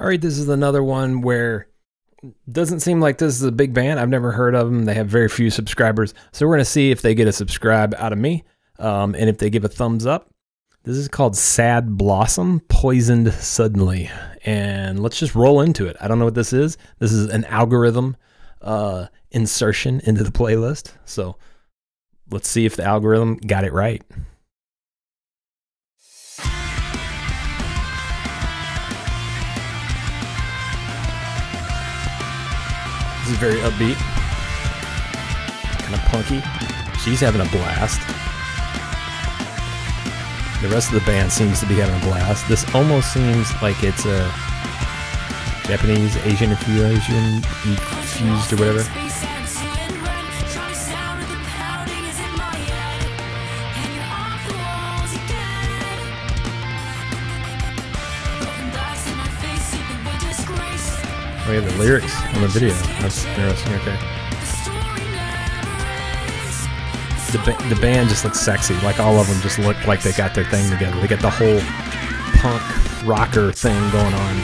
All right, this is another one where doesn't seem like this is a big band. I've never heard of them. They have very few subscribers. So we're going to see if they get a subscribe out of me um, and if they give a thumbs up. This is called Sad Blossom Poisoned Suddenly. And let's just roll into it. I don't know what this is. This is an algorithm uh, insertion into the playlist. So let's see if the algorithm got it right. This is very upbeat, kind of punky. She's having a blast. The rest of the band seems to be having a blast. This almost seems like it's a Japanese Asian infusion infused or whatever. Oh yeah, the lyrics on the video. That's interesting. Okay. The, ba- the band just looks sexy. Like all of them just look like they got their thing together. They got the whole punk rocker thing going on.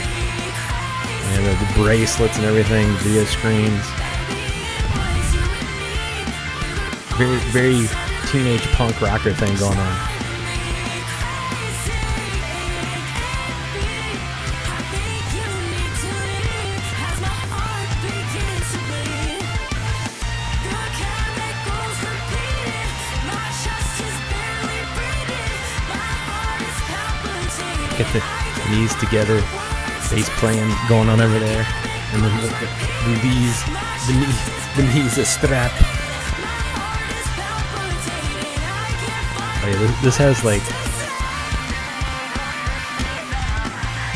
And the, the bracelets and everything, the screens. Very, very teenage punk rocker thing going on. Get the knees together, bass playing going on over there, and then the, the, the knees, the knees, the knees a strap. Oh yeah, this, this has like,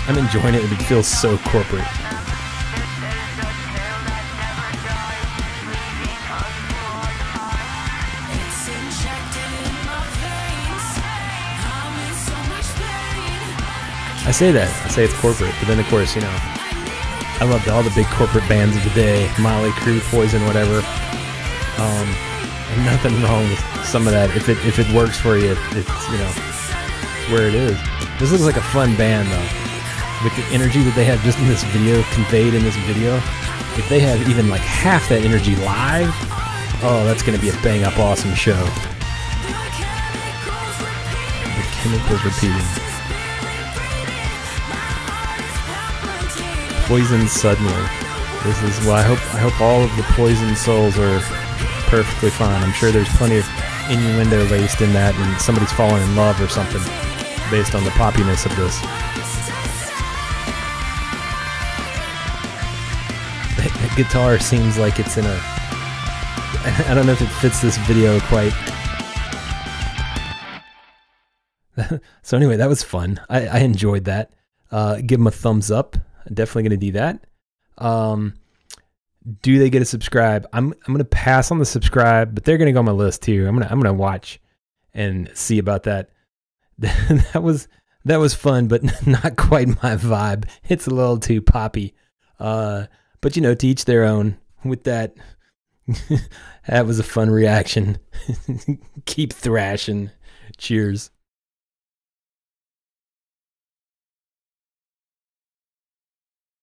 I'm enjoying it. It feels so corporate. I say that. I say it's corporate, but then of course, you know, I loved all the big corporate bands of the day, Mötley Crüe, Poison, whatever. Um, and nothing wrong with some of that. If it if it works for you, it's you know where it is. This looks like a fun band though. With the energy that they have just in this video, conveyed in this video, if they have even like half that energy live, oh, that's gonna be a bang up awesome show. The chemicals repeating. Poison suddenly. This is well. I hope I hope all of the poison souls are perfectly fine. I'm sure there's plenty of innuendo laced in that, and somebody's fallen in love or something based on the poppiness of this. Guitar seems like it's in a. I don't know if it fits this video quite. so anyway, that was fun. I, I enjoyed that. Uh, give them a thumbs up definitely going to do that. Um, do they get a subscribe? I'm I'm going to pass on the subscribe, but they're going to go on my list too. I'm going to I'm to watch and see about that. that was that was fun, but not quite my vibe. It's a little too poppy. Uh, but you know, to each their own. With that, that was a fun reaction. Keep thrashing. Cheers.